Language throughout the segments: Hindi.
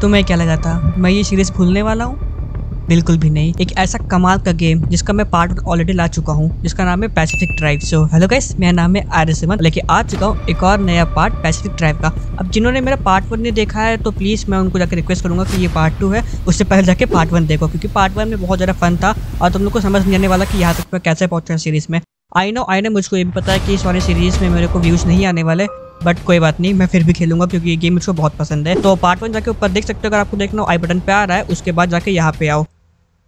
तुम्हें क्या लगा था? मैं ये सीरीज़ भूलने वाला हूँ? बिल्कुल भी नहीं। एक ऐसा कमाल का गेम जिसका मैं पार्ट ऑलरेडी ला चुका हूँ। जिसका नाम है Pacific drive so hello guys मेरा नाम है आर सिमन लेके आ चुका हूँ एक और नया पार्ट पैसिफिक ड्राइव का। अब जिन्होंने मेरा पार्ट वन ने देखा है तो प्लीज़ मैं उनको जाकर रिक्वेस्ट करूँगा कि ये पार्ट टू है। उससे पहले जाके पार्ट वन देखो, क्योंकि पार्ट वन में बहुत ज़्यादा फन था और तुम लोग को समझ नहीं आने वाला कि यहाँ तक मैं कैसे पहुँचा सीरीज़ में। आई नो आई नो मुझको ये भी पता है कि इस वाले सीरीज़ में मेरे को व्यूज़ नहीं आने वाले बट कोई बात नहीं मैं फिर भी खेलूँगा क्योंकि ये गेम मुझको बहुत पसंद है। तो पार्ट वन जाके ऊपर देख सकते हो अगर आपको देखना आई बटन पे आ रहा है उसके बाद जाके यहाँ पे आओ।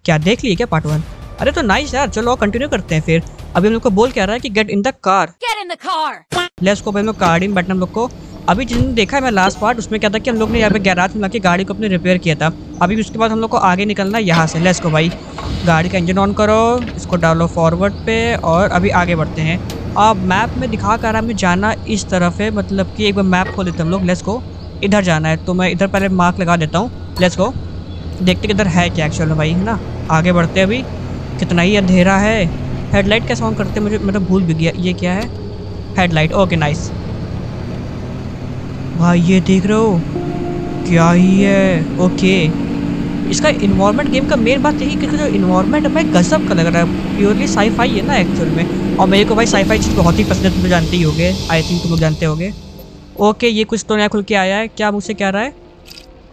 क्या देख लिए क्या पार्ट वन अरे तो नाइस यार चलो कंटिन्यू करते हैं फिर। अभी हम लोग को बोल क्या रहा है कि get in the car get in the car let's को हम लोग कार इन बटन हम लोग को। अभी जिन देखा है मैं लास्ट पार्ट उसमें क्या था कि हम लोग ने यहाँ पे गैराज में लाके गाड़ी को अपने रिपेयर किया था। अभी उसके बाद हम लोग को आगे निकलना है यहाँ से। लेट्स को भाई। गाड़ी का इंजन ऑन करो, इसको डालो फॉरवर्ड पे और अभी आगे बढ़ते हैं। अब मैप में दिखा कर हमें जाना इस तरफ़ है मतलब कि एक बार मैप खोल देते हम लोग। लेट्स को इधर जाना है तो मैं इधर पहले मार्क लगा देता हूँ। लेट्स को देखते कि इधर है क्या एक्चुअल में भाई, है ना? आगे बढ़ते अभी। कितना ही अंधेरा है। हेडलाइट कैसे ऑन करते मुझे मतलब भूल भी गया। ये क्या है? हेडलाइट ओके नाइस भाई ये देख रहे हो? क्या ही है? ओके। इसका इन्वायरमेंट गेम का मेन बात यही कि जो इन्वायरमेंट है भाई गजब का लग रहा है। प्योरली साईफाई है ना एक्चुअल में। और मेरे को भाई साईफाई चीज़ बहुत ही पसंद है तुम लोग जानते ही होगे। आई थिंक तुम लोग जानते होगे। ओके ये कुछ तो नया खुल के आया है। क्या मुझसे क्या रहा है?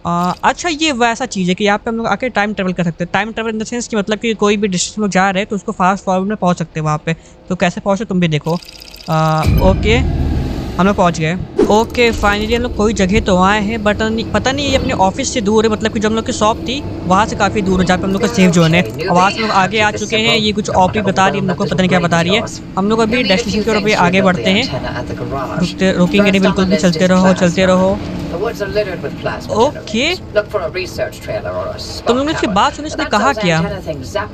आ, अच्छा ये वैसा चीज़ है कि यहाँ पे हम लोग आके टाइम ट्रेवल कर सकते हैं। Time travel in the sense कि मतलब कि कोई भी डिस्टेंस लोग जा रहे हैं तो उसको फास्ट फॉरवर्ड में पहुँच सकते हैं वहाँ पे। तो कैसे पहुँचे तुम भी देखो। ओके हम लोग पहुँच गए। ओके फाइनली हम लोग कोई जगह तो आए हैं बट पता नहीं ये अपने ऑफ़िस से दूर है मतलब कि जो हम लोग की शॉप थी, वहाँ से काफ़ी दूर है, जहाँ पे हम लोग का सेफ़ जोन है। वहाँ से लोग आगे आ चुके हैं, ये कुछ ऑपी बता रही है, हम लोग को पता नहीं क्या बता रही है। हम लोग अभी डेस्टिनेशन की ओर आगे बढ़ते हैं। रुकेंगे नहीं, बिल्कुल भी चलते रहो चलते रहो। ओके। तुम लोगों ने इसकी बात सुनी, इसने कहा क्या?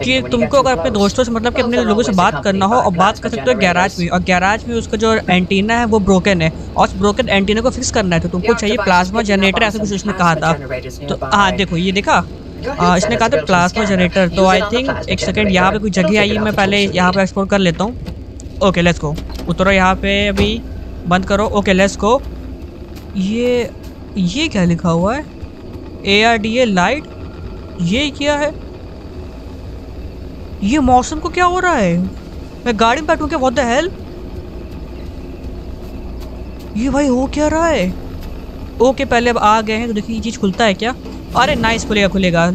कि तुमको अगर अपने दोस्तों से मतलब कि अपने लोगों से बात करना हो, और बात कर सकते हो, गैराज में, और गैराज में उसका जो एंटीना है, वो ब्रोकन है, और उस ब्रोकन एंटीना को फिक्स करना है तो तुमको चाहिए प्लाज्मा जनरेटर ऐसा कुछ उसने कहा था। तो हाँ देखो ये देखा? आ, इसने कहा था प्लाज्मा जनरेटर तो आई थिंक एक सेकेंड यहाँ पे कोई जगह आई है मैं पहले यहाँ पे एक्सप्लोर कर लेता हूँ। ओके लेट्स गो उतरो यहाँ पे अभी बंद करो। ओके लेट्स गो ये ये क्या लिखा हुआ है? A R D A light ये क्या है? ये मौसम को क्या हो रहा है? मैं गाड़ी में बैठूँ क्या? व्हाट द हेल ये भाई हो क्या रहा है? ओके पहले अब आ गए हैं तो देखिए ये चीज़ खुलता है क्या? अरे नाइस खुलेगा खुलेगा।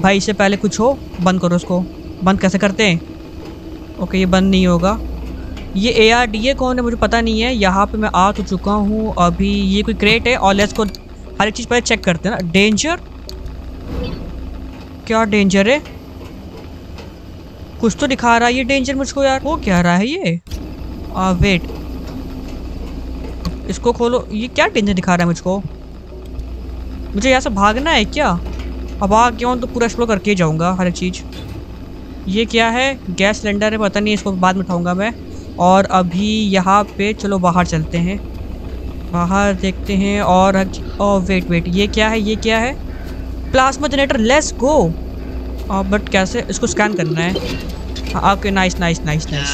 भाई इससे पहले कुछ हो बंद करो उसको। बंद कैसे करते हैं? ओके ये बंद नहीं होगा। ये ए आर डी ए कौन है मुझे पता नहीं है। यहाँ पे मैं आ तो चुका हूँ अभी ये कोई क्रेट है और लेट्स को हर एक चीज़ पहले चेक करते हैं ना। डेंजर क्या डेंजर है? कुछ तो दिखा रहा है ये डेंजर मुझको यार। वो क्या रहा है ये? आ, वेट इसको खोलो। ये क्या डेंजर दिखा रहा है मुझको? मुझे यहाँ से भागना है क्या? अब आ गया हूँ तो पूरा एक्सप्लोर करके ही जाऊँगा हर एक चीज़। ये क्या है? गैस सिलेंडर है, पता नहीं इसको बाद में उठाऊँगा मैं। और अभी यहाँ पे चलो बाहर चलते हैं। बाहर देखते हैं और ओ वेट वेट ये क्या है? ये क्या है? Plasma generator let's go but कैसे? इसको स्कैन करना है। Okay nice nice nice nice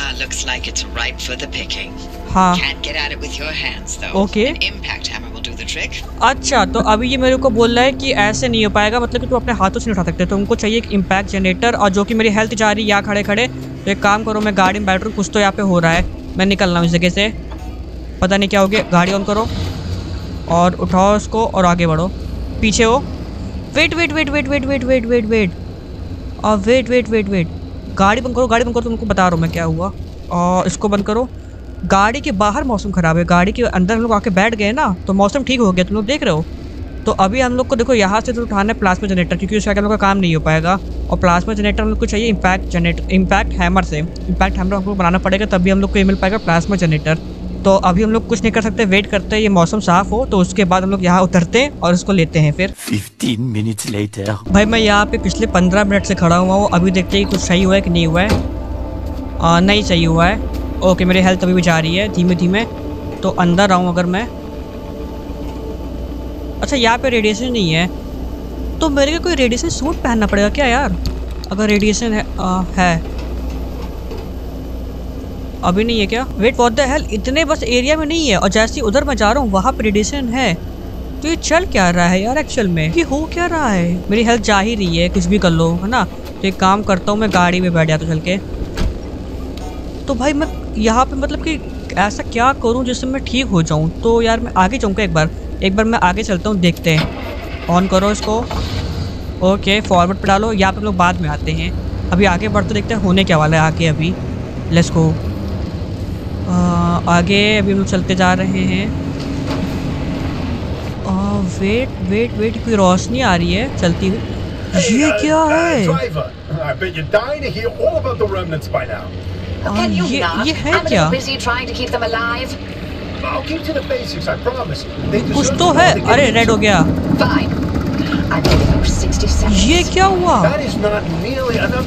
हाँ। Can't get at it with your hands though. Okay. An impact hammer will do the trick. अच्छा तो अभी ये मेरे को बोल रहा है कि ऐसे नहीं हो पाएगा मतलब कि तुम अपने हाथों से नहीं उठा सकते। तो उनको चाहिए एक इम्पैक्ट जनरेटर और जो कि मेरी हेल्थ जा रही है यहाँ खड़े खड़े तो एक काम करो मैं गाड़ी में बैठ रहा हूँ कुछ तो यहाँ पे हो रहा है। मैं निकल रहा हूँ इस जगह से। पता नहीं क्या हो गया गाड़ी ऑन करो। और उठाओ उसको और आगे बढ़ो। पीछे हो। Wait wait wait wait wait wait wait wait wait और वेट वेट वेट वेट गाड़ी बंद करो गाड़ी बंद करो तुमको बता रहा हूँ मैं क्या हुआ। और इसको बंद करो। गाड़ी के बाहर मौसम ख़राब है। गाड़ी के अंदर हम लोग आके बैठ गए ना तो मौसम ठीक हो गया। तुम लोग देख रहे हो? तो अभी हम लोग को देखो यहाँ से तो उठाना है प्लाज्मा जनरेटर क्योंकि उसके आगे हम लोग का काम नहीं हो पाएगा। और प्लाज्मा जनरेटर हम लोग को चाहिए इम्पैक्ट जनरेटर इम्पैक्ट हैमर से। इम्पैक्ट हैमर हम लोग बनाना पड़ेगा तभी हम लोग को ये मिल पाएगा प्लाज्मा जनरेटर तो अभी हम लोग कुछ नहीं कर सकते वेट करते हैं ये मौसम साफ़ हो तो उसके बाद हम लोग यहाँ उतरते हैं और उसको लेते हैं फिर। 15 minutes later. भाई मैं यहाँ पे पिछले पंद्रह मिनट से खड़ा हुआ हूँ अभी देखते हैं कि कुछ सही हुआ है कि नहीं हुआ है। आ, नहीं सही हुआ है। ओके मेरी हेल्थ अभी भी जा रही है धीमे धीमे। तो अंदर आऊँ अगर मैं। अच्छा यहाँ पे रेडिएशन नहीं है। तो मेरे को कोई रेडिएशन सूट पहनना पड़ेगा क्या यार? अगर रेडिएशन है आ, है। अभी नहीं है क्या? वेट वॉट द हेल इतने बस एरिया में नहीं है। और जैसे ही उधर मैं जा रहा हूँ वहाँ पर रेडिएशन है। तो ये चल क्या रहा है यार एक्चुअल में? ये हो क्या रहा है? मेरी हेल्थ जा ही रही है कुछ भी कर लो है ना? तो एक काम करता हूँ मैं गाड़ी में बैठ जाता चल के। तो भाई मैं यहाँ पे मतलब कि ऐसा क्या करूँ जिससे मैं ठीक हो जाऊँ? तो यार मैं आगे जाऊँगा एक बार। एक बार मैं आगे चलता हूँ देखते हैं। ऑन करो इसको। ओके फॉरवर्ड पे डालो। यहाँ पे हम लोग बाद में आते हैं। अभी आगे बढ़ते देखते हैं होने क्या वाला है आगे अभी। लेट्स गो आगे अभी हम लोग चलते जा रहे हैं। वेट वेट वेट कोई रोशनी आ रही है। चलती हुई। ये क्या है? Can you ये not? ये है I'm a क्या busy trying to keep them alive. I'll keep to the basics, I promise. They कुछ तो to है to अरे रेड हो गया Fine. I'm giving you 60 seconds. ये क्या हुआ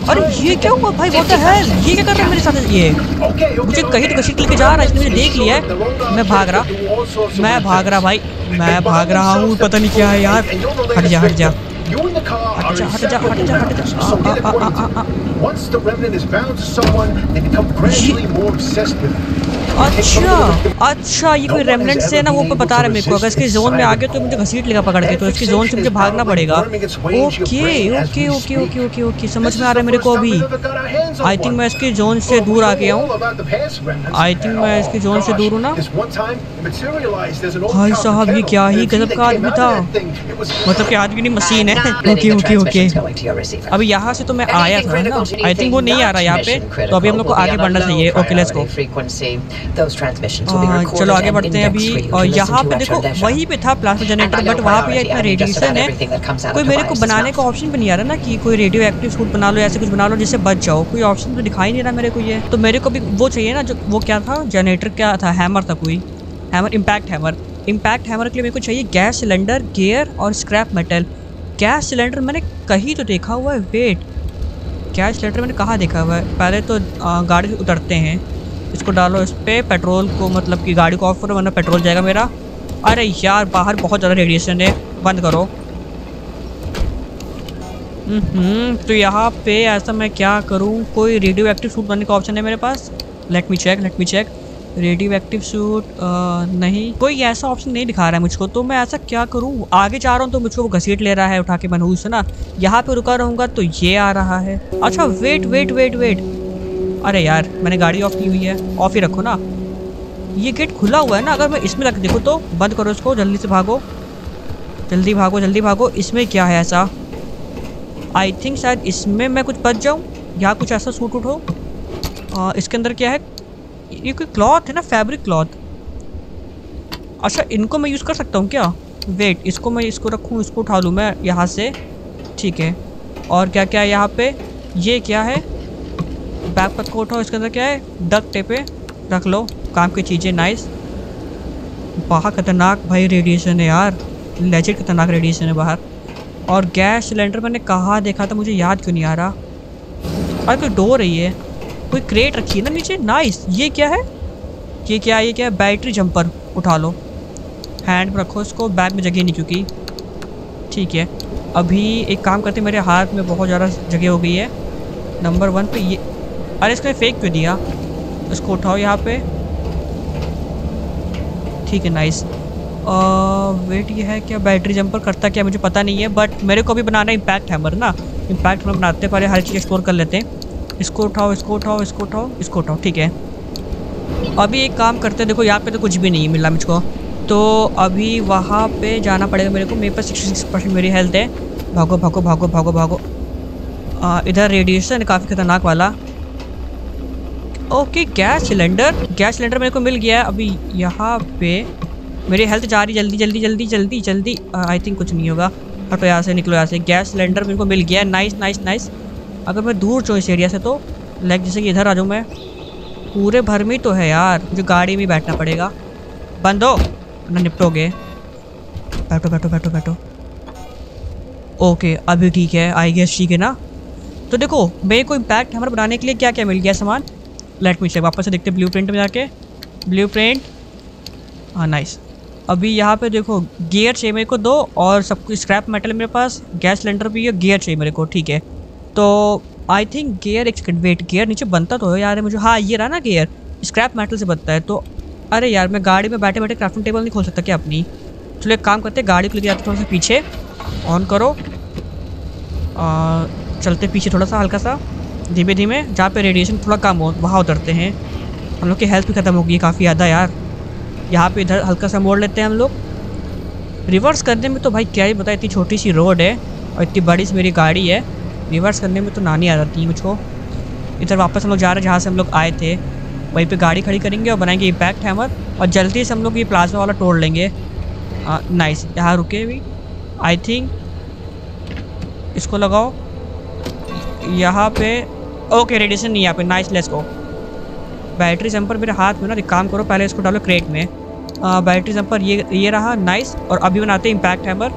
अरे ये क्या हुआ भाई वो तो है ये क्या कर रहा है मेरे साथ ये मुझे कहीं तो घसीट लेके जा रहा है इसने मुझे देख लिया है मैं भाग रहा मैं भाग रहा भाई मैं भाग रहा हूँ पता नहीं क्या है यार हट जा हट जा You and the car are in separate worlds, so get according uh, to- uh. Once the remnant is bound to someone, they become gradually more obsessed with it. अच्छा अच्छा ये कोई रेमनेंट से ना वो बता रहा है मेरे को अगर इसके जोन में आ गए तो मुझे घसीट लेगा पकड़ के तो इसकी जोन से मुझे भागना पड़ेगा। Okay okay okay okay okay okay समझ में आ रहा है मेरे को अभी। आई थिंक मैं इसके जोन से दूर आ गया हूँ। आई थिंक मैं इसकी जोन से दूर हूँ ना। भाई साहब, ये क्या ही गजब का आदमी था। मतलब कि आदमी नहीं मशीन है। ओके ओके ओके अभी यहाँ से तो मैं आया था ना। आई थिंक वो नहीं आ रहा यहाँ पे। तो अभी हम लोग को आगे बढ़ना चाहिए। ओके लेट्स गो चलो आगे बढ़ते हैं अभी। और यहाँ पे देखो वहीं पे था प्लाज्मा जनरेटर बट वहाँ पे इतना रेडिएशन है। कोई मेरे को बनाने का ऑप्शन भी नहीं आ रहा ना कि कोई रेडियो एक्टिव सूट बना लो ऐसे कुछ बना लो जिससे बच जाओ। कोई ऑप्शन तो दिखाई नहीं रहा मेरे को ये। तो मेरे को भी वो चाहिए ना जो वो क्या था? जनरेटर क्या था? हैमर था कोई। Hammer impact hammer impact hammer के लिए मेरे को चाहिए गैस सिलेंडर गियर और स्क्रैप मेटल गैस सिलेंडर मैंने कहीं तो देखा हुआ है वेट गैस सिलेंडर मैंने कहाँ देखा हुआ है? पहले तो गाड़ी उतरते हैं। इसको डालो इस पर पेट्रोल को मतलब कि गाड़ी को ऑफ़ करो, वरना पेट्रोल जाएगा मेरा। अरे यार, बाहर बहुत ज़्यादा रेडिएशन है। बंद करो। हम्म तो यहाँ पे ऐसा मैं क्या करूँ? कोई रेडियो एक्टिव सूट बनने का ऑप्शन है मेरे पास? Let me check let me check radioactive suit नहीं। कोई ऐसा ऑप्शन नहीं दिखा रहा है मुझको। तो मैं ऐसा क्या करूँ? आगे जा रहा हूँ तो मुझको वो घसीट ले रहा है, उठा के मनहूस, है ना? यहाँ पे रुका रहूँगा तो ये आ रहा है। अच्छा वेट वेट वेट वेट अरे यार, मैंने गाड़ी ऑफ़ की हुई है। ऑफ़ ही रखो ना। ये गेट खुला हुआ है ना? अगर मैं इसमें रख देखो तो बंद करो इसको, जल्दी से भागो। जल्दी भागो जल्दी भागो। इसमें क्या है ऐसा? आई थिंक शायद इसमें मैं कुछ बच जाऊँ। या कुछ ऐसा सूट उठो। इसके अंदर क्या है? ये कोई क्लॉथ है ना फैब्रिक क्लॉथ अच्छा इनको मैं यूज़ कर सकता हूँ क्या? वेट इसको मैं इसको रखूँ, इसको उठा लूँ मैं यहाँ से? ठीक है। और क्या क्या है यहाँ पे? ये क्या है? बैक पैक को उठाओ, इसके अंदर क्या है? डक टेपे रख लो। काम की चीज़ें नाइस बाहर खतरनाक भाई रेडिएशन है यार। लेजेड खतरनाक रेडिएशन है बाहर। और गैस सिलेंडर मैंने कहाँ देखा था, मुझे याद क्यों नहीं आ रहा? अरे कोई डोर है। ये कोई क्रेट रखी है ना नीचे? नाइस ये क्या है? ये क्या ये क्या है? बैटरी जंपर उठा लो। हैंड में रखो इसको। बैग में जगह नहीं क्योंकि। ठीक है। अभी एक काम करते मेरे हाथ में बहुत ज़्यादा जगह हो गई है। नंबर वन पे ये अरे इसने फेक क्यों दिया? इसको उठाओ यहाँ पे। ठीक है नाइस वेट ये है क्या? बैटरी जंपर करता क्या? मुझे पता नहीं है बट मेरे को भी बनाना इम्पैक्ट हैमर ना। इम्पैक्ट हैमर बनाते पहले हर चीज़ एक्सप्लोर कर लेते हैं। इसको उठाओ इसको उठाओ इसको उठाओ इसको उठाओ ठीक है। अभी एक काम करते हैं देखो यहाँ पे तो कुछ भी नहीं मिला मुझको। तो अभी वहाँ पे जाना पड़ेगा मेरे को मेरे पास सिक्सटी सिक्स परसेंट मेरी हेल्थ है। भागो भागो भागो भागो भागो। आ, इधर रेडिएशन है काफ़ी खतरनाक वाला। Okay gas cylinder gas cylinder मेरे को मिल गया है। अभी यहाँ पे मेरी हेल्थ जा रही जल्दी जल्दी जल्दी जल्दी जल्दी। आई थिंक कुछ नहीं होगा। हटो यहाँ से निकलो यहाँ से। गैस सिलेंडर मेरे को मिल गया नाइस नाइस नाइस अगर मैं दूर जाऊँ इस एरिया से तो लाइक जैसे कि इधर आ जाऊँ मैं, पूरे भर में तो है यार मुझे गाड़ी में बैठना पड़ेगा। बंद हो ना निपटोगे। बैठो बैठो बैठो बैठो। ओके अभी ठीक है आई गेस ठीक है ना? तो देखो, मेरे को इम्पैक्ट हमारे बनाने के लिए क्या क्या मिल गया सामान? लेट मी चेक वापस से देखते ब्लू प्रिंट में जाके। ब्लू प्रिंट हाँ नाइस अभी यहाँ पे देखो गियर चाहिए मेरे को दो, और सब कुछ स्क्रैप मेटल मेरे पास गैस सिलेंडर भी है गियर चाहिए मेरे को, ठीक है। तो आई थिंक गेयर एक सेकंड वेट गेयर नीचे बनता तो है यार मुझे हाँ ये रहा ना गेयर स्क्रैप मेटल से बनता है तो अरे यार मैं गाड़ी में बैठे बैठे क्राफ्टिंग टेबल नहीं खोल सकता क्या अपनी? चलो एक काम करते गाड़ी को लेके जाते थोड़ा सा पीछे ऑन करो। आ, चलते पीछे थोड़ा सा हल्का सा धीमे धीमे जहाँ पे रेडिएशन थोड़ा कम हो वहाँ उतरते हैं। हम लोग की हेल्थ भी ख़त्म हो गई काफ़ी ज़्यादा यार। यहाँ पे इधर हल्का सा मोड़ लेते हैं हम लोग। रिवर्स करने में तो भाई क्या ही बता इतनी छोटी सी रोड है और इतनी बड़ी सी मेरी गाड़ी है। रिवर्स करने में तो नानी आ जाती है मुझको। इधर वापस हम लोग जा रहे हैं जहाँ से हम लोग आए थे। वहीं पे गाड़ी खड़ी करेंगे और बनाएँगे इम्पैक्ट हैमर और जल्दी से हम लोग ये प्लाज्मा वाला तोड़ लेंगे। नाइस यहाँ रुके भी आई थिंक इसको लगाओ। यहाँ पे ओके रेडिएशन नहीं यहाँ पे नाइस लेस को बैटरी जम्पर मेरे हाथ में ना एक काम करो पहले इसको डालो क्रेट में। आ, बैटरी जम्पर ये ये रहा नाइस और अभी बनाते हैं इम्पैक्ट हैमर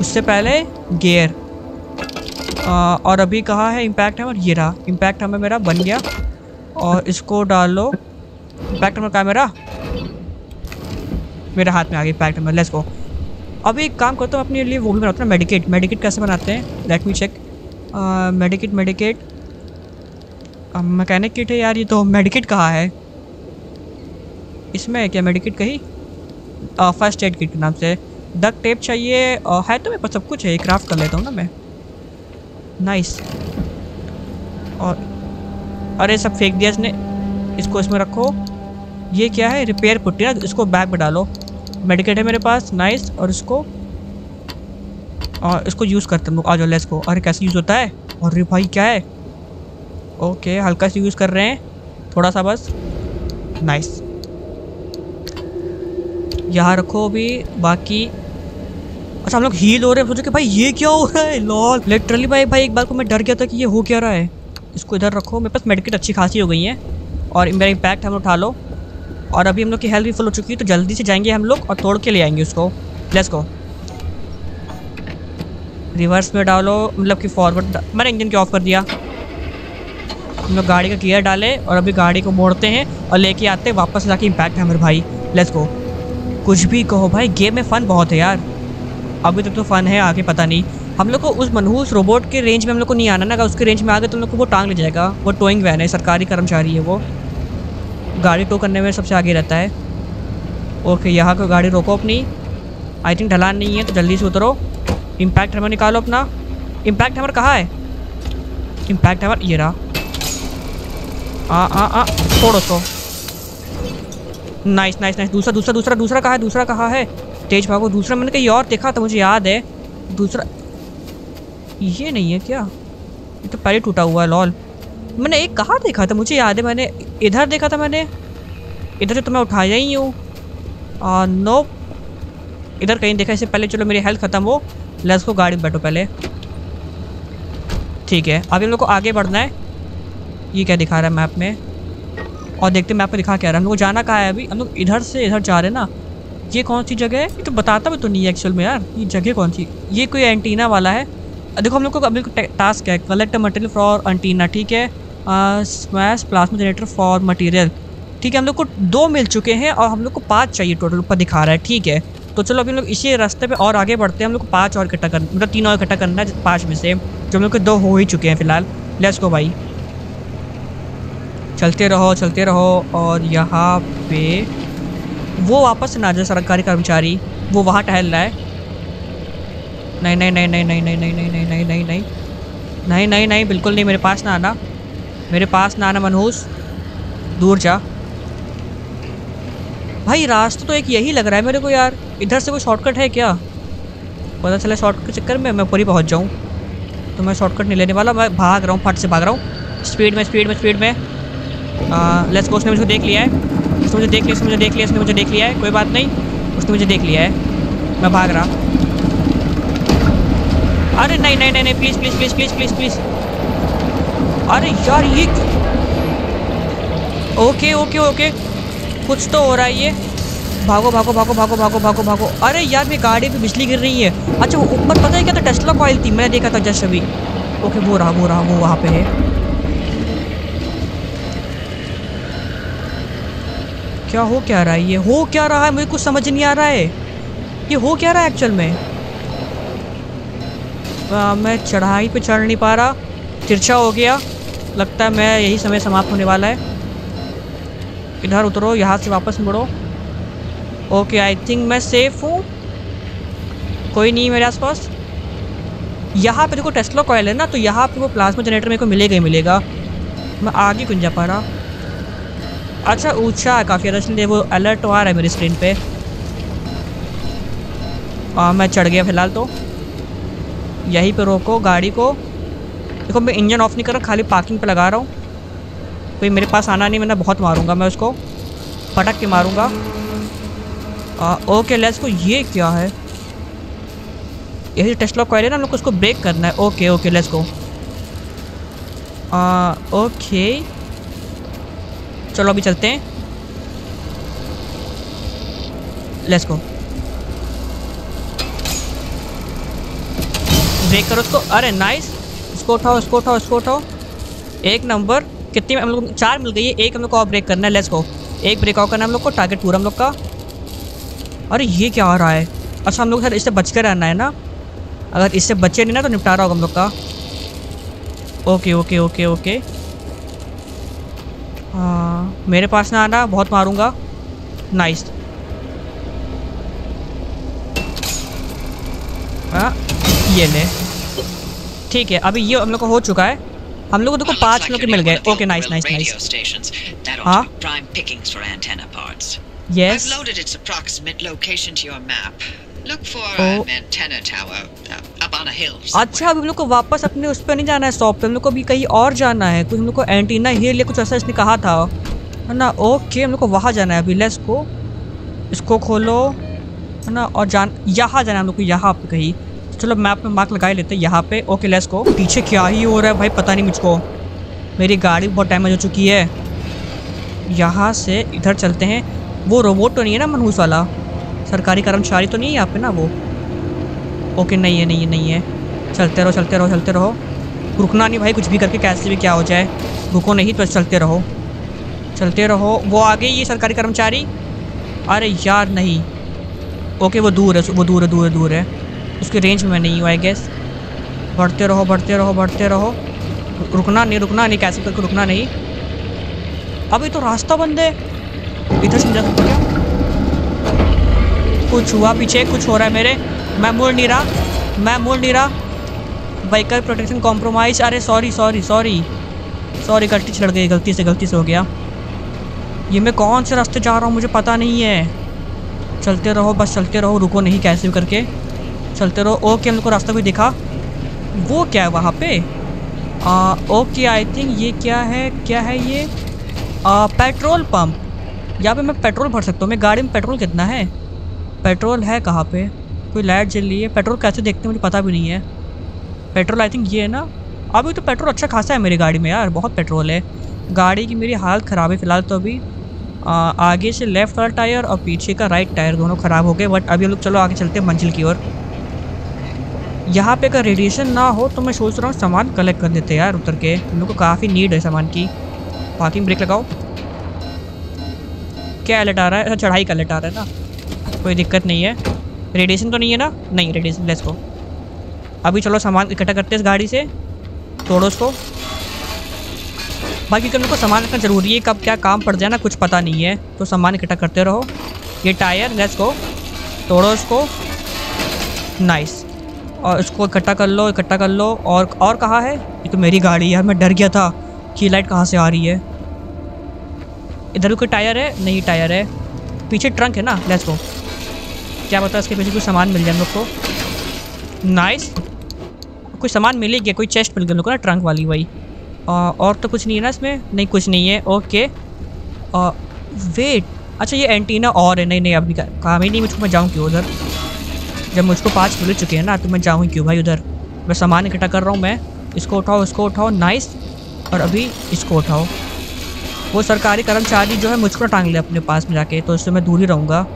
उससे पहले गेयर आ, और अभी कहाँ है इम्पैक्ट हैमर ये रहा। इम्पैक्ट हैमर मेरा बन गया। और इसको डालो। इम्पैक्ट हैमर कहा मेरा मेरे हाथ में आ गया इम्पैक्ट हैमर लेट्स गो अभी एक काम करता हूँ अपने लिए वो भी बनाता हूँ मेडिकेट मेडिकेट कैसे बनाते हैं? Let me check medkit medkit mechanic kit है यार ये तो मेडिकेट कहाँ है? इसमें है क्या मेडिकेट कहीं? फ़र्स्ट एड किट के नाम से। डक टेप चाहिए। और है तो मेरे पास सब कुछ है क्राफ्ट कर लेता हूँ ना मैं। नाइस और अरे सब फेंक दिया इसने इसको इसमें रखो। ये क्या है? रिपेयर पुट्टी ना इसको बैग में डालो। मेडिकेट है मेरे पास नाइस और इसको और इसको यूज़ करते हम लोग। आ जाओ लेस को अरे, कैसे यूज़ होता है? और अरे भाई, क्या है? ओके हल्का से यूज़ कर रहे हैं। थोड़ा सा बस। नाइस यहाँ रखो अभी। बाकी अच्छा हम लोग हील हो रहे हैं। सोचो कि भाई, ये क्या हो रहा है? लॉल लिटरली भाई भाई, एक बार को मैं डर गया था कि ये हो क्या रहा है। इसको इधर रखो। मेरे पास मेडिकेट अच्छी खासी हो गई है। और मेरा इम्पैक्ट हम लोग उठा लो। और अभी हम लोग की हेल्थ भी फुल हो चुकी है तो जल्दी से जाएँगे हम लोग और तोड़ के ले आएँगे उसको। लेट्स गो रिवर्स में डालो मतलब कि फॉरवर्ड मैंने इंजन के ऑफ़ कर दिया? हम लोग गाड़ी का गियर डाले और अभी गाड़ी को मोड़ते हैं और लेके आते हैं। वापस जाके इम्पैक्ट है मेरे भाई। लेट्स गो कुछ भी कहो भाई गेम में फ़न बहुत है यार। अभी तक तो फ़न है, आगे पता नहीं। हम लोग को उस मनहूस रोबोट के रेंज में हम लोग को नहीं आना ना, अगर उसके रेंज में आ गए तो हम लोग को वो टांग ले जाएगा। वो टोइंग वैन है, सरकारी कर्मचारी है वो। गाड़ी टो करने में सबसे आगे रहता है। ओके यहाँ को गाड़ी रोको अपनी। आई थिंक ढलान नहीं है तो जल्दी से उतरो। इम्पैक्ट हैमर निकालो अपना। इम्पैक्ट हैमर कहाँ है? इम्पैक्ट हैमर ये रहा। आ आ आ, छोड़ो तो। नाइस नाइस नाइस दूसरा दूसरा दूसरा दूसरा कहाँ है? दूसरा कहाँ है? तेज भागो। दूसरा मैंने कहीं और देखा था मुझे याद है। दूसरा ये नहीं है क्या? ये तो पहले टूटा हुआ है, लॉल। मैंने एक कहाँ देखा था? मुझे याद है, मैंने इधर देखा था मैंने। इधर से तो मैं उठाया ही हूँ। नो इधर कहीं देखा, इससे पहले चलो मेरी हेल्थ ख़त्म हो। लेट्स को गाड़ी बैठो पहले। ठीक है, अभी हम लोग को आगे बढ़ना है। ये क्या दिखा रहा है मैप में? और देखते मैप में दिखा क्या रहा है। हम लोग को जाना कहाँ है अभी? हम लोग इधर से इधर जा रहे हैं ना। ये कौन सी जगह है? ये तो बताता भी तो नहीं है एक्चुअल में यार। ये जगह कौन सी? ये कोई एंटीना वाला है। देखो हम लोग को अभी टास्क है। कलेक्ट मटेरियल फॉर एंटीना ठीक है? Smash plasma generator for material ठीक है, हम लोग को दो मिल चुके हैं और हम लोग को पाँच चाहिए टोटल ऊपर दिखा रहा है, ठीक है? तो चलो अभी हम लोग इसी रास्ते पे और आगे बढ़ते हैं। हम लोग को पाँच और इकट्ठा करना मतलब तीन और इकट्ठा करना है पाँच में से, जो हम लोग के दो हो ही चुके हैं फ़िलहाल। लेट्स को भाई। चलते रहो चलते रहो और यहाँ पे वो वापस ना जाए सरकारी कर्मचारी वो वहाँ टहल रहा है नहीं नहीं नहीं नहीं नहीं नहीं नहीं नहीं नहीं नहीं नहीं नहीं नहीं नहीं नहीं बिल्कुल नहीं मेरे पास ना आना मेरे पास ना आना मनहूस दूर जा भाई रास्ता तो एक यही लग रहा है मेरे को यार इधर से कोई शॉर्टकट है क्या पता चला शॉर्टकट के चक्कर में मैं पूरी ही पहुँच जाऊँ तो मैं शॉर्टकट नहीं लेने वाला मैं भाग रहा हूँ फट से भाग रहा हूँ स्पीड में स्पीड में स्पीड में लेट्स को उसने मुझे देख लिया है। उसने मुझे देख लिया, उसने मुझे देख लिया, उसने मुझे देख लिया है। कोई बात नहीं, उसने मुझे देख लिया है। मैं भाग रहा अरे नहीं नहीं नहीं नहीं please please please please please please अरे यार, ये ओके ओके ओके कुछ तो हो रहा है ये। भागो भागो भागो भागो भागो भागो भागो। अरे यार, मेरी गाड़ी पे बिजली गिर रही है। अच्छा वो ऊपर पता है क्या था? टेस्ला कॉइल थी, मैंने देखा था जस्ट अभी। ओके वो रहा वो रहा, वो वहाँ पे है। क्या हो क्या रहा है? ये हो क्या रहा है? मुझे कुछ समझ नहीं आ रहा है। ये हो क्या रहा है एक्चुअल में? आ, मैं चढ़ाई पे चढ़ नहीं पा रहा। तिरछा हो गया। लगता है मैं यही समय समाप्त होने वाला है। इधर उतरो यहाँ से वापस मुड़ो। ओके आई थिंक मैं सेफ़ हूँ। कोई नहीं मेरे आसपास। यहाँ पे देखो टेस्ला कॉयल है ना तो यहाँ पे वो प्लाज्मा जनरेटर मेरे को मिलेगा ही मिलेगा। मैं आगे क्यों नहीं जा पा रहा? अच्छा ऊँचा है काफ़ी ज़्यादा इसलिए वो अलर्ट आ रहा है मेरी स्क्रीन पे। हाँ मैं चढ़ गया फ़िलहाल तो। यहीं पे रोको गाड़ी को। देखो मैं इंजन ऑफ़ नहीं कर रहा खाली पार्किंग पे लगा रहा हूँ। कोई मेरे पास आना नहीं मैं बहुत मारूँगा मैं उसको। पटक के मारूँगा। आ, ओके लेट्स को ये क्या है? यही टेस्ट लॉक कॉयल है ना हम लोग को उसको ब्रेक करना है। Okay okay let's go okay चलो अभी चलते हैं। लेट्स गो ब्रेक करो उसको। अरे नाइस इसको उठाओ इसको उठाओ इसको उठाओ। एक नंबर कितनी हम लोग, चार मिल गई है। एक हम लोग को और ब्रेक करना है। लेट्स गो एक ब्रेक आउट करना है हम लोग को। टारगेट पूरा हम लोग का। अरे, ये क्या आ रहा है? अच्छा हम लोग सर इससे बच कर रहना है ना? अगर इससे बचे नहीं ना तो निपटारा होगा हम लोग का। ओके ओके ओके ओके हाँ मेरे पास ना आना बहुत मारूँगा नाइस हाँ ये ले ठीक है अभी ये हम लोग को हो चुका है हम लोग को देखो पाँच लोग मिल गए okay nice nice nice parts. Yes I've loaded its approximate location to your map. Look for Oh. an antenna tower uh, अच्छा अभी हम लोग को वापस अपने उस पर नहीं जाना है शॉप पे। हम लोग को अभी कहीं और जाना है कुछ हम लोग को एंटीना हिल या कुछ ऐसा इसने कहा था। है ना? ओके हम लोग को वहाँ जाना है अभी। लेट्स को इसको खोलो। है ना? और जान, यहाँ जाना है हम लोग को, यहाँ पे कहीं। चलो मैप में मार्क लगा लेते हैं, यहाँ पे। ओके लेट्स को पीछे क्या ही हो रहा है भाई, पता नहीं मुझको। मेरी गाड़ी बहुत डैमेज हो चुकी है। यहाँ से इधर चलते हैं। वो रोबोट तो नहीं है ना, मनहूस वाला? सरकारी कर्मचारी तो नहीं है यहाँ पे ना वो? ओके नहीं है नहीं है नहीं है। चलते रहो चलते रहो चलते रहो। रुकना नहीं भाई, कुछ भी करके कैसे भी क्या हो जाए। रुको नहीं तो चलते रहो। चलते रहो। वो आ गई ये सरकारी कर्मचारी। अरे यार, नहीं। ओके, वो दूर है, वो दूर है दूर है दूर है। उसके रेंज में नहीं हूँ आई गेस बढ़ते रहो बढ़ते रहो बढ़ते रहो। रुकना नहीं रुकना नहीं, कैसे करके रुकना नहीं। अभी तो रास्ता बंद है। इधर से जा सकते क्या? कुछ हुआ पीछे, कुछ हो रहा है मेरे। मैं मुड़ नहीं रहा। मैं मुड़ नहीं रहा। व्हीकल प्रोटेक्शन कॉम्प्रोमाइज़ अरे सॉरी सॉरी सॉरी सॉरी गलती से लड़ गई गलती से गलती से हो गया। ये मैं कौन से रास्ते जा रहा हूँ मुझे पता नहीं है। चलते रहो बस चलते रहो रुको नहीं कैसे भी करके। चलते रहो। ओके हम लोग को रास्ता भी दिखा। वो क्या है वहाँ पे? आ, ओके आई थिंक ये क्या है क्या है ये? आ, पेट्रोल पंप। यहाँ पे मैं पेट्रोल भर सकता हूँ। मैं गाड़ी में पेट्रोल कितना है? पेट्रोल है कहाँ पे? कोई लाइट जल रही है पेट्रोल कैसे देखते हैं मुझे पता भी नहीं है। पेट्रोल आई थिंक ये है ना अभी तो पेट्रोल अच्छा खासा है मेरी गाड़ी में यार बहुत पेट्रोल है। गाड़ी की मेरी हालत ख़राब है फ़िलहाल तो अभी। आ, आगे से लेफ़्ट वाला टायर और पीछे का राइट टायर दोनों ख़राब हो गए बट अभी हम लोग चलो आगे चलते हैं मंजिल की ओर। यहाँ पे अगर रेडिएशन ना हो तो मैं सोच रहा हूँ सामान कलेक्ट कर देते यार उतर के। हम लोग को काफ़ी नीड है सामान की। पार्किंग ब्रेक लगाओ। क्या अलर्ट आ रहा है? चढ़ाई का अलर्ट आ रहा है ना। कोई दिक्कत नहीं है। रेडिएशन तो नहीं है ना? नहीं रेडिएशन लेस को अभी चलो सामान इकट्ठा करते हैं इस गाड़ी से। तोड़ो उसको। बाकी हम लोग को सामान रखना ज़रूरी है, कब क्या काम पड़ जाए ना, कुछ पता नहीं है। तो सामान इकट्ठा करते रहो। ये टायर लेट्स को तोड़ो उसको। नाइस और इसको इकट्ठा कर लो, इकट्ठा कर लो। और और कहाँ है? ये तो मेरी गाड़ी यार, मैं डर गया था कि लाइट कहाँ से आ रही है। इधर भी कोई टायर है? नहीं, टायर है। पीछे ट्रंक है ना? लेट्स को क्या पता इसके पीछे कुछ सामान मिल जाए को। नाइस कुछ सामान मिल गया कोई चेस्ट मिल गया लोग को ना ट्रंक वाली वही। आ, और तो कुछ नहीं है ना इसमें। नहीं कुछ नहीं है। ओके आ, वेट अच्छा ये एंटीना और है। नहीं नहीं अभी का- काम ही नहीं मुझको मैं जाऊँ क्यों उधर? जब मुझको पाँच मिल चुके हैं ना तो मैं जाऊँ क्यों भाई उधर? मैं सामान इकट्ठा कर रहा हूँ मैं। इसको उठाओ इसको उठाओ। नाइस और अभी इसको उठाओ। वो सरकारी कर्मचारी जो है मुझको टांग ले अपने पास में जाके तो इससे मैं दूर ही रहूँगा।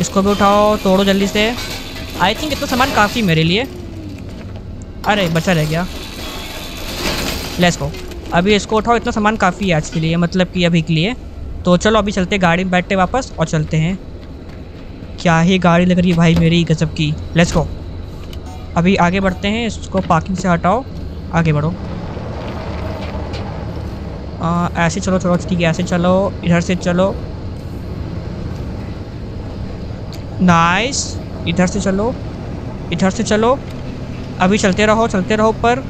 इसको भी उठाओ तोड़ो जल्दी से। आई थिंक इतना सामान काफ़ी मेरे लिए। अरे बचा रह गया। लेट्स को अभी इसको उठाओ इतना सामान काफ़ी है आज के लिए मतलब कि अभी के लिए। तो चलो अभी चलते हैं गाड़ी में बैठते वापस और चलते हैं। क्या ही गाड़ी लग रही है भाई मेरी गजब की। लेट्स गो अभी आगे बढ़ते हैं इसको पार्किंग से हटाओ। आगे बढ़ो। आ, ऐसे चलो चलो ठीक है ऐसे चलो इधर से चलो। नाइस इधर से चलो। इधर से चलो। अभी चलते रहो चलते रहो ऊपर।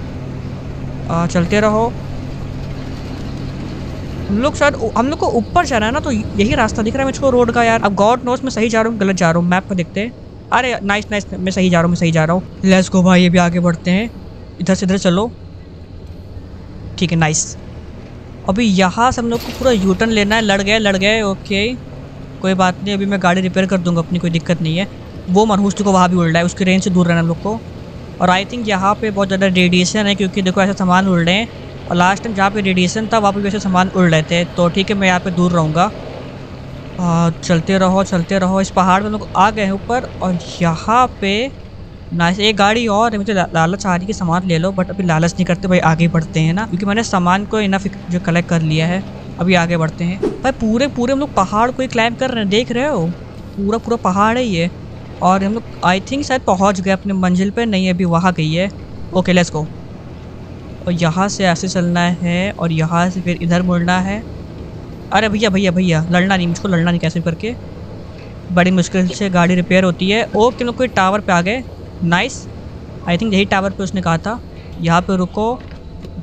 चलते रहो। हम लोग शायद हम लोग को ऊपर जाना है ना तो यही रास्ता दिख रहा है मुझको रोड का यार। अब गॉड नोस मैं सही जा रहा हूँ, गलत जा रहा हूँ, मैप पर देखते हैं। अरे नाइस नाइस मैं सही जा रहा हूँ, मैं सही जा रहा हूँ। लेट्स गो भाई अभी आगे बढ़ते हैं। इधर से, इधर चलो। ठीक है नाइस अभी यहाँ से हम लोग को पूरा यूटर्न लेना है। लड़ गए लड़ गए ओके कोई बात नहीं, अभी मैं गाड़ी रिपेयर कर दूँगा, अपनी कोई दिक्कत नहीं है। वो मनहूस को वहाँ भी उड़ रहा है, उसकी रेंज से दूर रहना हम लोग को। और आई थिंक यहाँ पे बहुत ज़्यादा रेडिएशन है, क्योंकि देखो ऐसे सामान उड़ रहे हैं। और लास्ट टाइम जहाँ पे रेडिएशन था, वहाँ पे वैसे सामान उड़ रहे थे। तो ठीक है, मैं यहाँ पे दूर रहूँगा। चलते रहो चलते रहो। इस पहाड़ में लोग आ गए हैं ऊपर, और यहाँ पे ना एक गाड़ी और मुझे लालच आ रही कि सामान ले लो बट अभी लालच नहीं करते, भाई आगे बढ़ते हैं ना। क्योंकि मैंने सामान को इनफ जो कलेक्ट कर लिया है। अभी आगे बढ़ते हैं। भाई, पूरे पूरे हम लोग पहाड़ को ही क्लाइम कर रहे हैं। देख रहे हो? पूरा पूरा पहाड़ है ये। और हम लोग आई थिंक शायद पहुँच गए अपने मंजिल पर नहीं, अभी वहाँ गई है। ओके लेट्स गो और यहाँ से ऐसे चलना है और यहाँ से फिर इधर मुड़ना है। अरे भैया भैया भैया, लड़ना नहीं, मुझको लड़ना नहीं कैसे करके। बड़ी मुश्किल से गाड़ी रिपेयर होती है। ओके लोग कोई टावर पे आ गए। नाइस आई थिंक यही टावर पे उसने कहा था। यहाँ पे रुको।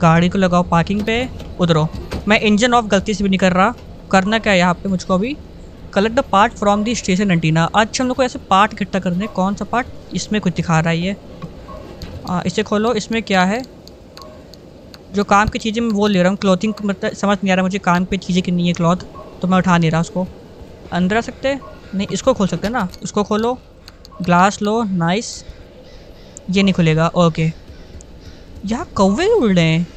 गाड़ी को लगाओ पार्किंग पे। उधरो मैं इंजन ऑफ़ गलती से भी नहीं कर रहा। करना क्या है यहाँ पे मुझको अभी? Collect the part from the station antenna अच्छा हम लोग को ऐसे पार्ट इकट्ठा करने, कौन सा पार्ट इसमें कुछ दिखा रहा है ये? इसे खोलो। इसमें क्या है? जो काम की चीज़ें मैं वो ले रहा हूँ। क्लॉथिंग मतलब समझ नहीं आ रहा मुझे काम की चीज़ें कितनी है क्लॉथ तो मैं उठा नहीं रहा उसको। अंदर आ सकते? नहीं, इसको खोल सकते ना? इसको खोलो। ग्लास लो। नाइस ये नहीं खुलेगा। ओके यहाँ कौवे उड़ रहे हैं।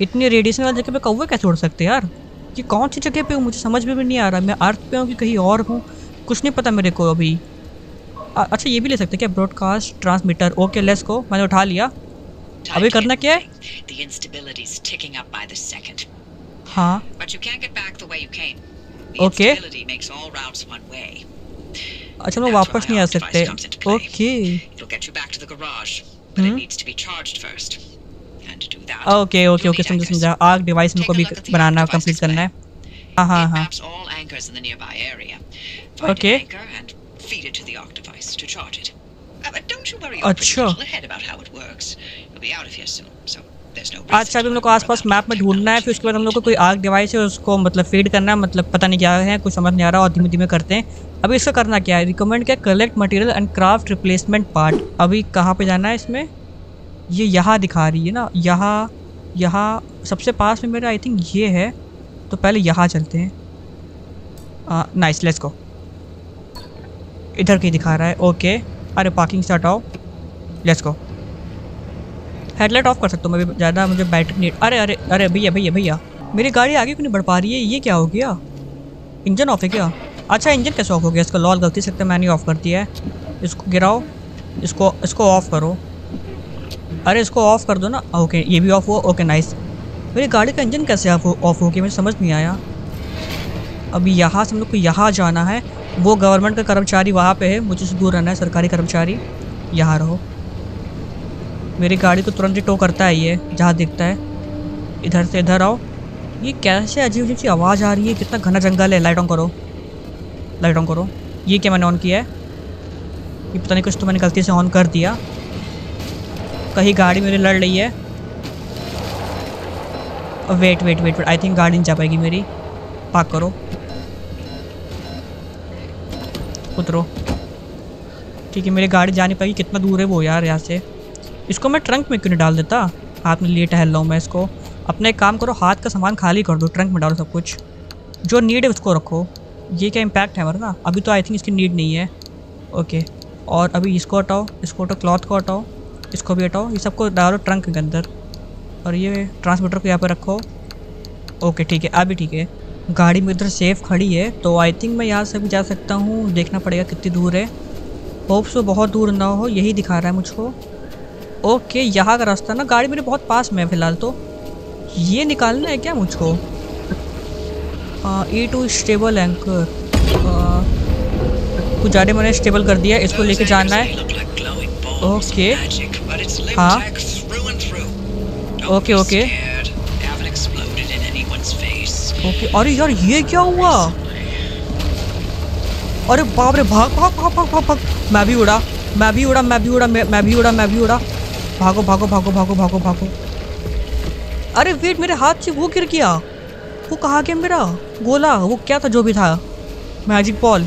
इतनी रेडिएशन वाली जगह पे कौवे कैसे उड़ सकते यार? कि कौन सी जगह पे हूँ? मुझे समझ में भी नहीं आ रहा। मैं अर्थ पे हूँ कि कहीं और हूँ? कुछ नहीं पता मेरे को अभी। अच्छा ये भी ले सकते क्या? ब्रॉडकास्ट ट्रांसमीटर ओके लेस को मैंने उठा लिया। अभी करना क्या है? हाँ। अच्छा मैं वापस नहीं आ सकते। ओके. Oh, आग डिवाइस मेरे को भी बनाना कंप्लीट करना है। हाँ हाँ हाँ। अच्छा। हम लोग को आसपास मैप में ढूंढना है फिर उसके बाद हम लोग कोई आग डिवाइस है उसको मतलब फ़ीड करना है मतलब पता नहीं क्या है कुछ समझ नहीं आ रहा और धीमे धीमे करते हैं। अभी इसका करना क्या है? रिकमेंड क्या? Collect material and craft replacement part अभी कहाँ पे जाना है इसमें? ये यहाँ दिखा रही है ना, यहाँ यहाँ, सबसे पास में मेरा आई थिंक ये है तो पहले यहाँ चलते हैं। नाइस लेट्स गो इधर कहीं दिखा रहा है ओके अरे पार्किंग से हटाओ लेट्स गो हेडलाइट ऑफ़ कर सकता हूँ मैं भी, ज़्यादा मुझे बैटरी नहीं, अरे अरे अरे भैया भैया भैया। मेरी गाड़ी आगे क्यों नहीं बढ़ पा रही है? ये क्या हो गया? इंजन ऑफ़ है क्या? अच्छा इंजन कैसे ऑफ़ हो गया? इसका लॉल गलती से मैंने ऑफ़ कर दिया है। इसको गिराओ। इसको इसको ऑफ़ करो। अरे इसको ऑफ़ कर दो ना। ओके ये भी ऑफ़ हुआ? ओके नाइस मेरी गाड़ी का इंजन कैसे ऑफ़ ऑफ़ हो गया? मुझे समझ नहीं आया। अभी यहाँ से हम लोग को यहाँ जाना है। वो गवर्नमेंट का कर्मचारी वहाँ पे है। मुझे से दूर रहना है, सरकारी कर्मचारी। यहाँ रहो। मेरी गाड़ी को तुरंत ही टो करता है ये, जहाँ दिखता है। इधर से इधर आओ। ये कैसे अजीब अजीब सी आवाज़ आ रही है? कितना घना जंगल है। लाइट ऑन करो। लाइट ऑन करो। ये क्या मैंने ऑन किया है? ये पता नहीं कुछ तो मैंने गलती से ऑन कर दिया। कहीं गाड़ी मेरी लड़ रही है। Wait wait wait wait I think गाड़ी नहीं जा पाएगी मेरी। पार्क करो। उतरो। ठीक है, मेरी गाड़ी जा नहीं पाएगी। कितना दूर है वो यार यहाँ से। इसको मैं ट्रंक में क्यों नहीं डाल देता? में लिए टहल रहा हूँ मैं इसको। अपने काम करो, हाथ का सामान खाली कर दो ट्रंक में डालो सब कुछ। जो नीड है उसको रखो। ये क्या इम्पैक्ट है हमारा ना अभी तो आई थिंक इसकी नीड नहीं है। ओके और अभी इसको हटाओ इसको हटाओ क्लॉथ को हटाओ। इसको भी हटाओ। ये सबको डालो ट्रंक के अंदर। और ये ट्रांसमीटर को यहाँ पर रखो। ओके ठीक है। अभी ठीक है। गाड़ी में इधर सेफ़ खड़ी है। तो आई थिंक मैं यहाँ से भी जा सकता हूँ। देखना पड़ेगा कितनी दूर है। होप सो बहुत दूर ना हो। यही दिखा रहा है मुझको। ओके यहाँ का रास्ता ना, गाड़ी मेरे बहुत पास में है फ़िलहाल तो। ये निकालना है क्या मुझको? ई टू स्टेबल एंकर कुछ ज़्यादा मैंने स्टेबल कर दिया। इसको लेके जाना है। Okay. हाँ। Okay, okay. ओके अरे यार ये क्या हुआ? अरे बाप रे भाग भाग भाग भाग भाग भाग। मैं भी उड़ा मैं भी उड़ा मैं भी उड़ा मैं मैं भी उड़ा मैं भी उड़ा। भागो भागो भागो भागो भागो भागो। अरे वेट मेरे हाथ से वो गिर गया। वो कहाँ गया मेरा? गोला वो क्या था जो भी था? मैजिक बॉल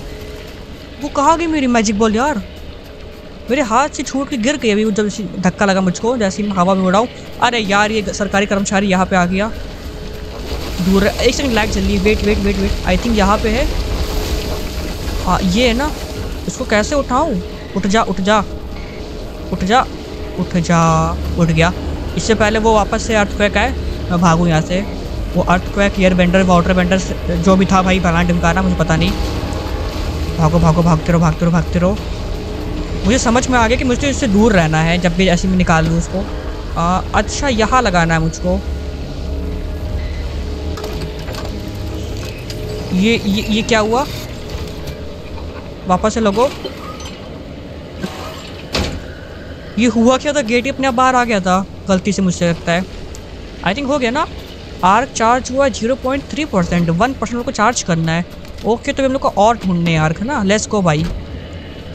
वो कहाँ गई मेरी मैजिक बॉल यार? मेरे हाथ से छूट के गिर गई अभी जब धक्का लगा मुझको, जैसे ही हवा में उड़ाऊँ। अरे यार, ये सरकारी कर्मचारी यहाँ पे आ गया। दूर एक सेकंड लाइट चल रही wait wait wait wait I think यहाँ पे है। हाँ ये है ना। इसको कैसे उठाऊँ? उठ जा उठ जा। उठ जा। उठ जा। उठ गया। इससे पहले वो वापस से अर्थ क्वैक आए। मैं भागूँ यहाँ से। वो earthquake air bender water bender जो भी था भाई, भगवान ढमकाना, मुझे पता नहीं। भागो भागो, भागते रहो भागते रहो भागते रहो। मुझे समझ में आ गया कि मुझे इससे दूर रहना है जब भी ऐसे मैं निकाल लूँ उसको। आ, अच्छा यहाँ लगाना है मुझको। ये ये ये क्या हुआ? वापस से लगो। ये हुआ क्या था? गेट ही अपने आप बाहर आ गया था। गलती से मुझसे लगता है। आई थिंक हो गया ना? आर्क चार्ज हुआ zero point three percent one percent को चार्ज करना है। ओके तो हम लोग को और ढूँढने हैं आर्क ना? लेट्स गो भाई।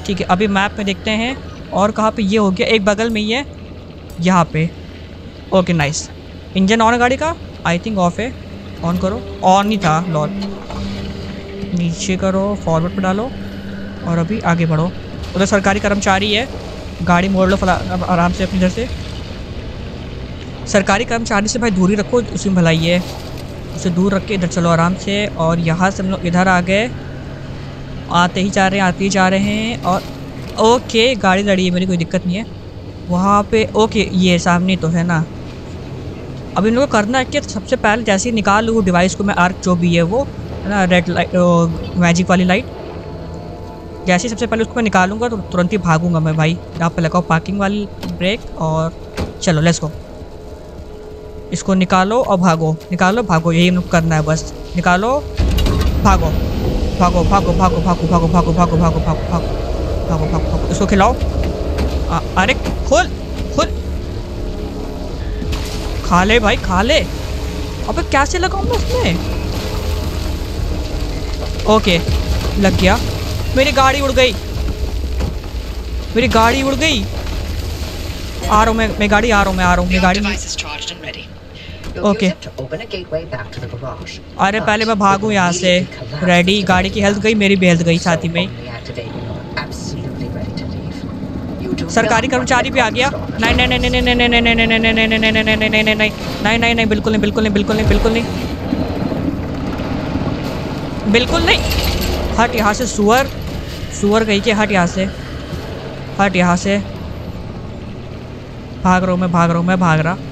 ठीक है, अभी मैप में देखते हैं और कहाँ पे ये हो गया, एक बगल में ही है, यहाँ पे। ओके नाइस इंजन ऑन है गाड़ी का आई थिंक ऑफ़ है। ऑन करो। ऑन ही था लॉल नीचे करो फॉरवर्ड पर डालो और अभी आगे बढ़ो। उधर सरकारी कर्मचारी है, गाड़ी मोड़ लो फला आराम से अपनी इधर से। सरकारी कर्मचारी से भाई दूरी रखो, उसी में भलाई है। उसे दूर रख के इधर चलो आराम से और यहाँ से हम लोग इधर आ गए। आते ही जा रहे हैं, आते ही जा रहे हैं और ओके, गाड़ी लड़ी है, मेरी कोई दिक्कत नहीं है। वहाँ पे, ओके, ये सामने तो है ना। अब इन लोगों को करना है कि सबसे पहले जैसे ही निकाल लूँ डिवाइस को, मैं आर्क जो भी है वो, है ना रेड लाइट मैजिक वाली लाइट जैसे ही सबसे पहले उसको मैं निकालूँगा तो तुरंत ही भागूँगा मैं भाई। यहाँ पे लगाओ पार्किंग वाली ब्रेक और चलो लेट्स गो इसको निकालो और भागो, निकालो, भागो, यही करना है बस। निकालो, भागो। भागो भागो भागो भागो भागो भागो भागो भागो भागो भागो भागो भागो भागो इसको खिलाओ आ, अरे खोल खोल खा ले भाई खा ले अबे कैसे लगाऊँ मैं इसमें ओके लग गया मेरी गाड़ी उड़ गई मेरी गाड़ी उड़ गई आ रहा हूँ मैं मैं गाड़ी आ रहा हूँ मैं आ रहा हूँ मैं गाड़ी garage. अरे पहले मैं भागूँ यहाँ से रेडी गाड़ी की हेल्थ गई मेरी भी हेल्थ गई साथ ही में ही। सरकारी कर्मचारी भी आ गया नहीं नहीं नहीं नहीं नहीं नहीं नहीं नहीं नहीं नहीं नहीं नहीं नहीं नहीं नहीं नहीं नहीं नहीं नहीं बिल्कुल नहीं बिल्कुल नहीं बिल्कुल नहीं बिल्कुल नहीं बिल्कुल नहीं हट यहाँ से सुअर सुअर गई के हट यहाँ से हट यहाँ से भाग रहा हूँ मैं भाग रहा हूँ मैं भाग रहा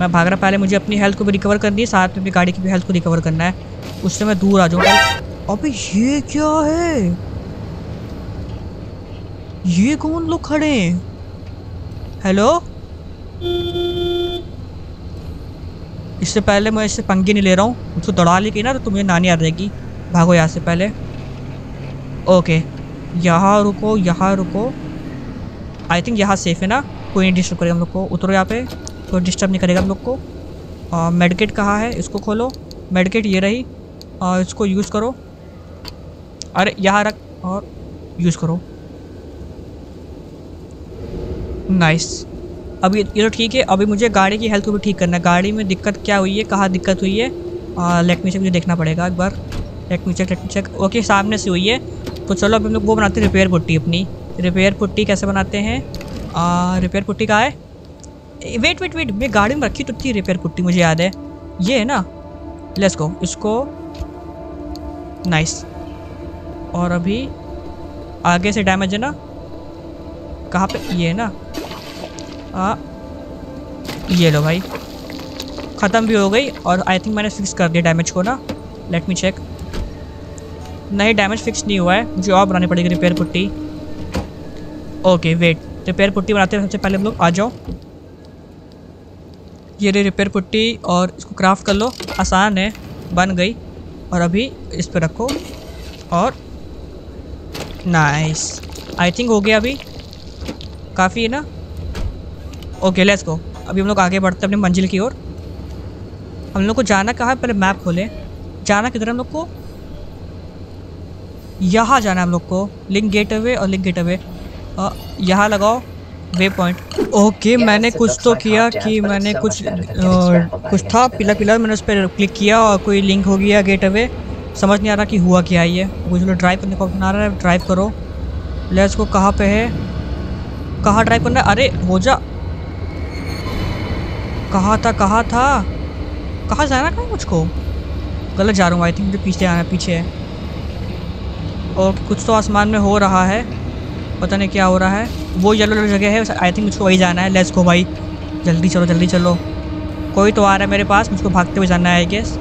मैं भाग रहा, पहले मुझे अपनी हेल्थ को भी रिकवर करनी है, साथ में अपनी गाड़ी की भी हेल्थ को रिकवर करना है। उससे मैं दूर आ जाऊँगा। अबे ये क्या है? ये कौन लोग खड़े हैं? हेलो इससे पहले मैं इससे पंगे नहीं ले रहा हूँ। मुझको दौड़ा ली गई ना तो तुम्हें नानी आ जाएगी। भागो यहाँ से पहले। ओके यहाँ रुको यहाँ रुको। आई थिंक यहाँ सेफ़ है ना? कोई नहीं डिस्टर्ब करेगा हम लोग को। उतरो यहाँ पे। कोई डिस्टर्ब नहीं करेगा हम लोग को। मेडिकेट कहाँ है, इसको खोलो। मेडिकेट ये रही और इसको यूज़ करो। अरे, यहाँ रख और यूज़ करो। नाइस अब ये ये तो ठीक है, अभी मुझे गाड़ी की हेल्थ को भी ठीक करना है। गाड़ी में दिक्कत क्या हुई है, कहाँ दिक्कत हुई है? लेट मी चेक मुझे देखना पड़ेगा एक बार। Let check let check okay, सामने से हुई है। तो चलो, अब हम लोग वो बनाते हैं रिपेयर पुट्टी अपनी। रिपेयर पुट्टी कैसे बनाते हैं? रिपेयर पुट्टी कहाँ है? वेट वेट वेट मैं गाड़ी में रखी तो थी रिपेयर पुट्टी मुझे याद है। ये है ना? लेट्स गो इसको नाइस और अभी आगे से डैमेज है ना? कहाँ पे? ये है ना? आ, ये लो भाई। ख़त्म भी हो गई और आई थिंक मैंने फिक्स कर दिया डैमेज को ना। लेट मी चेक नहीं डैमेज फिक्स नहीं हुआ है। मुझे और बनानी पड़ेगी repair putty okay wait repair putty बनाते हैं सबसे पहले हम लोग। आ जाओ। ये रे रिपेयर पुट्टी और इसको क्राफ्ट कर लो। आसान है, बन गई। और अभी इस पर रखो। और नाइस आई थिंक हो गया अभी। काफ़ी है ना? ओके लेट्स गो अभी हम लोग आगे बढ़ते हैं अपनी मंजिल की ओर। हम लोग को जाना कहाँ पहले मैप खोलें। जाना किधर हम लोग को? यहाँ जाना है हम लोग को। लिंक गेट अवे और लिंक गेट अवे यहाँ लगाओ। वे पॉइंट ओके मैंने कुछ तो किया कि मैंने कुछ कुछ था पीला पीला मैंने उस पर क्लिक किया और कोई लिंक हो गया गेट अवे समझ नहीं आ रहा कि हुआ क्या ये। वो लोग ड्राइव करने को आ रहा है ड्राइव करो। लेट्स को कहाँ पे है? कहाँ ड्राइव करना अरे, हो जा। कहाँ था कहाँ था? कहाँ जाना कहाँ मुझको? गलत जा रहा हूँ आई थिंक मुझे पीछे आना, पीछे है। और कुछ तो आसमान में हो रहा है। पता नहीं क्या हो रहा है। वो येलो येलो जगह है आई थिंक मुझको वही जाना है। लेट्स गो भाई। जल्दी चलो जल्दी चलो। कोई तो आ रहा है मेरे पास, मुझको भागते हुए जाना है गेस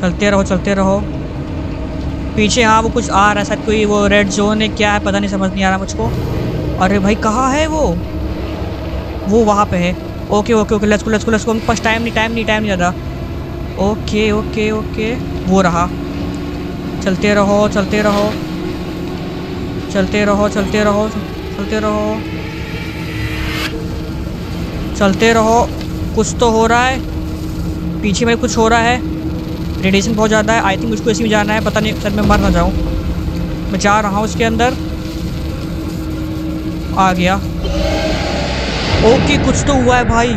चलते रहो चलते रहो। पीछे हाँ वो कुछ आ रहा है, शायद कोई वो रेड जोन है, क्या है, पता नहीं, समझ नहीं आ रहा मुझको। अरे भाई, कहाँ है वो? वो वहाँ पे है। Okay okay okay let's go let's go pass time नहीं टाइम नहीं टाइम नहीं ज़्यादा। ओके ओके ओके वो रहा। चलते रहो चलते रहो। चलते रहो चलते रहो चलते रहो। चलते रहो। कुछ तो हो रहा है। पीछे में कुछ हो रहा है। रेडिएशन बहुत ज़्यादा है। आई थिंक मुझको इसी में जाना है। पता नहीं, सर मैं मर ना जाऊँ। मैं जा रहा हूँ उसके अंदर। आ गया। ओके कुछ तो हुआ है भाई।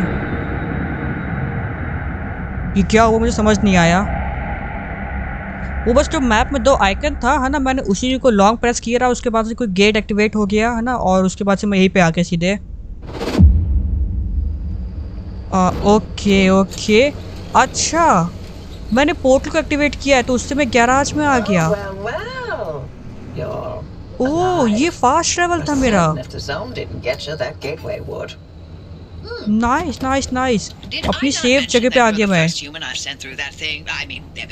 ये क्या हुआ? मुझे समझ नहीं आया। वो बस जो मैप में दो आइकन था है ना मैंने उसी को लॉन्ग प्रेस किया रहा उसके बाद से कोई गेट एक्टिवेट हो गया है ना और उसके बाद से मैं यहीं पे आ गया सीधे। आ, ओके ओके अच्छा मैंने पोर्टल को एक्टिवेट किया है तो उससे मैं गैराज में आ गया। well. Your ओह ये फास्ट ट्रेवल था मेरा। नाइस नाइस नाइस अपनी सेफ़ जगह पे आ गया मैं।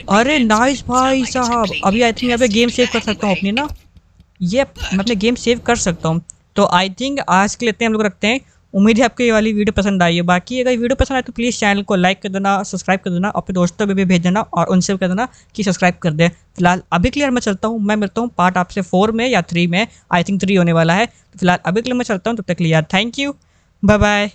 अरे नाइस भाई साहब। अभी आई थिंक पे गेम सेव कर सकता हूँ अपनी ना। ये मैं अपने गेम सेव कर सकता हूँ। तो आई थिंक आज के लिए इतने हम लोग रखते हैं। उम्मीद है आपको ये वाली वीडियो पसंद आई है। बाकी अगर वीडियो पसंद आए तो प्लीज़ चैनल को लाइक कर देना सब्सक्राइब कर देना अपने दोस्तों में भी भेज देना और उनसे भी कर देना कि सब्सक्राइब कर दें। फ़िलहाल अभी क्लियर मैं चलता हूँ। मैं मिलता हूँ पार्ट आपसे फोर में या थ्री में। आई थिंक थ्री होने वाला है। फ़िलहाल अभी क्लियर मैं चलता हूँ। तब तक के लिए यार थैंक यू बाय बाय